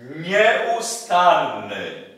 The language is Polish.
Nieustanny.